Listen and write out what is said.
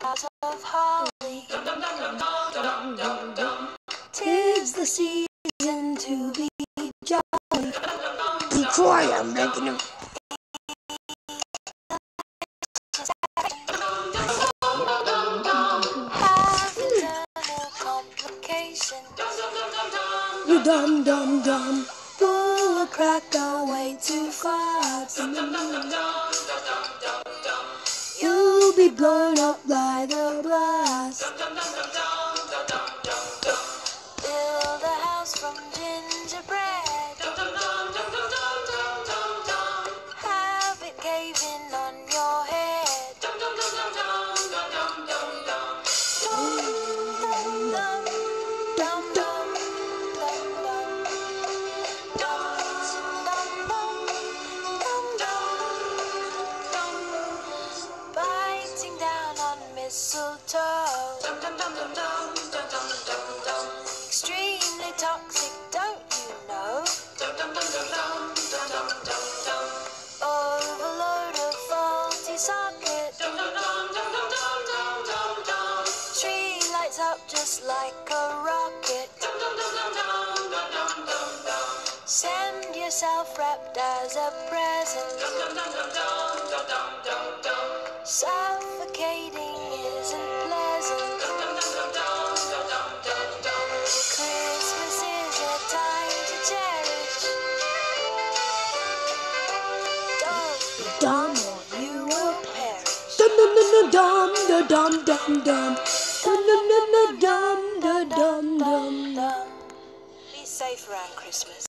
boughs of holly. Tis the season to be jolly. Be quiet, I'm making him. Have internal complication. You dumb, dumb, dumb. A cracker way too fast. Blown up by the blast. Build a house from gingerbread. Have it cave in on your head. Dum, dum, dum, dum, dum, dum, dum. Dum, dum, dum, mistletoe. Extremely toxic, don't you know? Dum dum dum dum dum dum dum dum. Overload of faulty socket. Tree lights up just like a rocket. Dum dum dum dum dum dum dum dum. Send yourself wrapped as a present. Suffocating dum, dum, dum, dum, dum, dum, dum. Dum, dum, dum, dum, dum. Be safe around Christmas.